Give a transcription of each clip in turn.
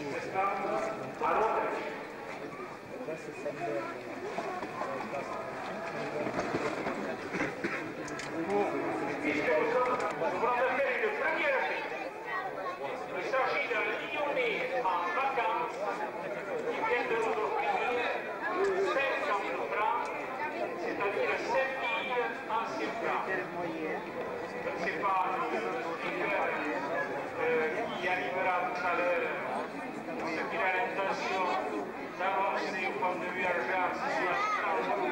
à l'Autriche. Pour faire une première visite, il s'agit d'un Lyonnais en vacances qui vient de nous offrir 50 francs, c'est-à-dire 7 billes anciens francs. Je ne sais pas le speaker euh, qui arrivera tout à l'heure, ce qu'il a l'intention d'avancer au point de vue argent,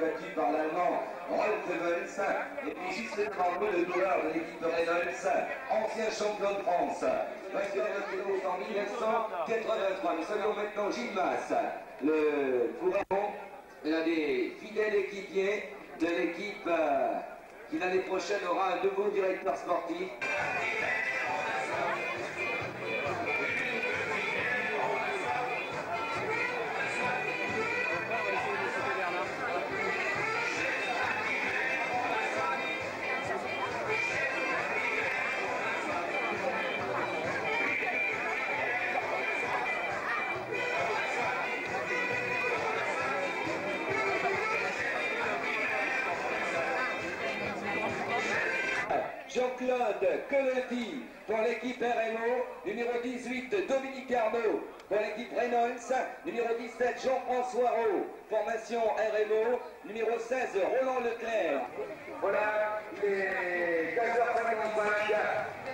battu par l'allemand Rolf Wels. Et puis juste devant nous, le coureur de l'équipe de Reynolds, ancien champion de France. Vainqueur de vélo en 1983. Nous saluons maintenant Gilles Masse, le coureur, l'un des fidèles équipiers de l'équipe euh, qui l'année prochaine aura un nouveau directeur sportif. Jean-Claude Colletti pour l'équipe RMO, numéro 18 Dominique Arnaud pour l'équipe Reynolds, numéro 17 Jean-François Rowe, formation RMO, numéro 16 Roland Leclerc. Voilà, il est 15h55,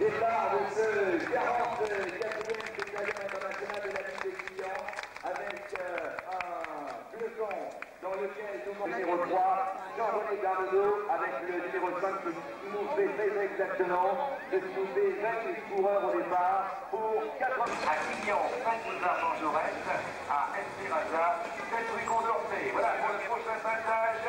départ de ce 44e spécial international de la Ligue des clients avec euh, un peloton dans lequel nous numéro 3, Jean-René Garneau avec le numéro 5 qui nous fait très exactement, de fait 28 coureurs au départ pour 4 à Quillan, Saint-Boulevard Jean Jaurès, à Espiraza, c'est rue Condorcet. Voilà pour le prochain passage.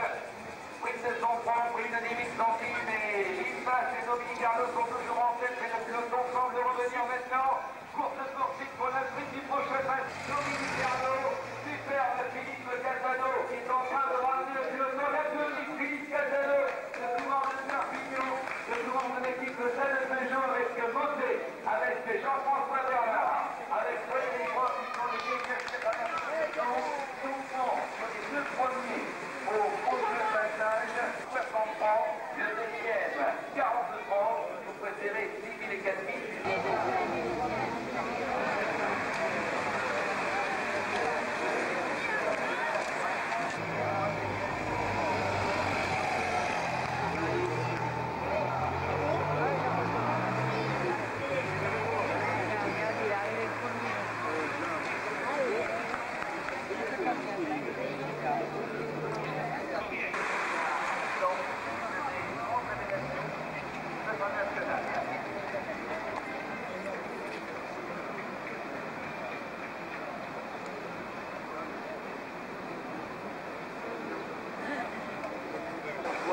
Prix de 700 francs, prix de 10 000 centimes et l'IFAS et Dominique Arnaud sont toujours en tête et le peloton semble revenir maintenant. Course sportive pour la du prochain passage. Dominique Arnaud, le courant de Saint-Jean avec avec Jean-François Bernard, avec Frédéric Roch qui sont les les deux premiers au prochain passage, 60 francs, le deuxième, 40 francs, vous préférez 6 000 et 4 000,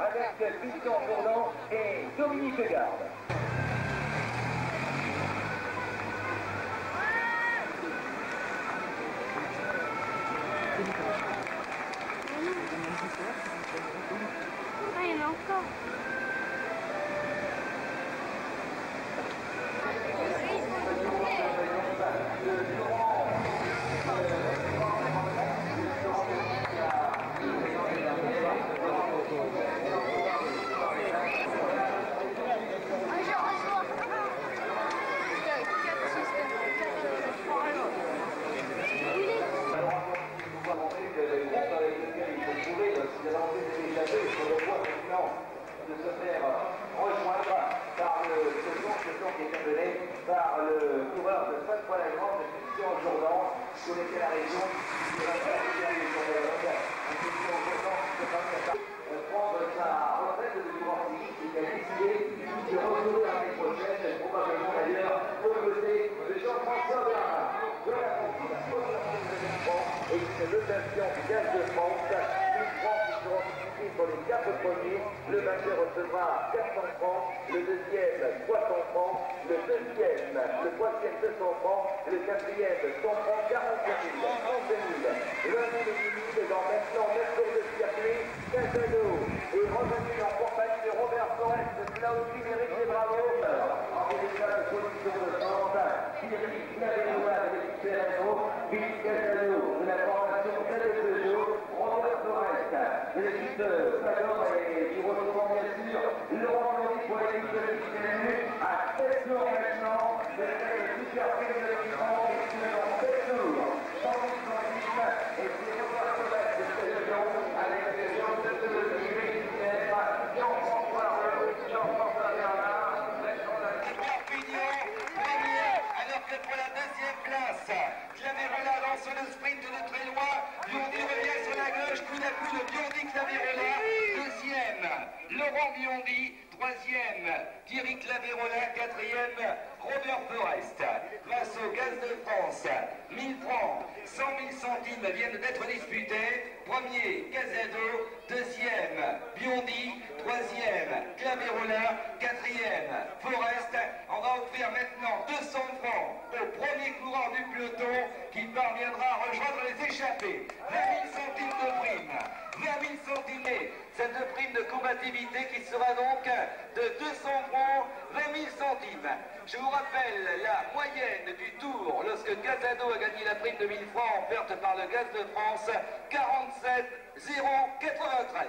avec Christian Bourdon et Dominique Garde. De se faire rejoindre par le qui est donné par le coureur de sainte fois la grande Christian Jourdan, qui connaissait la région, qui va faire les Christian Jourdan, se prendre sa retraite de coureur qui a décidé de retourner l'année prochaine, probablement d'ailleurs pour le côté de Jean-François Bernard. Voilà pour et une notation gaz de France, 1000 francs qui seront distribués pour les quatre premiers. Le vainqueur recevra 400 francs, le deuxième 300 francs, le deuxième, le troisième 200 francs, le quatrième 100 francs, 45 000, 32 000, 20 000 et 10 000 dans maintenant 9 tours de circuit, Casano est revenu en compagnie de Robert Forest, là aussi mérite des bravos. En déjà la position de centre, Thierry Clavérois de l'équipe Renault, Philippe Casano de la formation Cadet Peugeot, Robert Forest de l'équipe Fagor et qui reprend bien sûr Laurent Lodi pour l'équipe de l'équipe à 7 jours maintenant de cette de est dans 7 jours. Sans et c'est Robert Forest de Peugeot avec Jean-Claude de Jean-François Jean-François Bernard, alors que pour la deuxième place, Claverola lance le sprint de très loin, Biondi revient sur la gauche, coup à coup de Biondi Claverola, deuxième, Laurent Biondi, troisième, Thierry Claverola, quatrième, Robert Forest. Grâce au Gaz de France, 1000 francs, 100 000 centimes viennent d'être disputés. Premier, Casado, deuxième, Biondi, troisième, Claverola, quatrième, Forest. On va offrir maintenant 200 francs au premier coureur du peloton qui parviendra à rejoindre les échappés. 20 000 centimes de prime. 20 000 centimes. Cette prime de combativité qui sera donc de 200 francs, 20 000 centimes. Je vous rappelle la moyenne du tour lorsque Casado a gagné la prime de 1000 francs offerte par le Gaz de France, 47 0 93.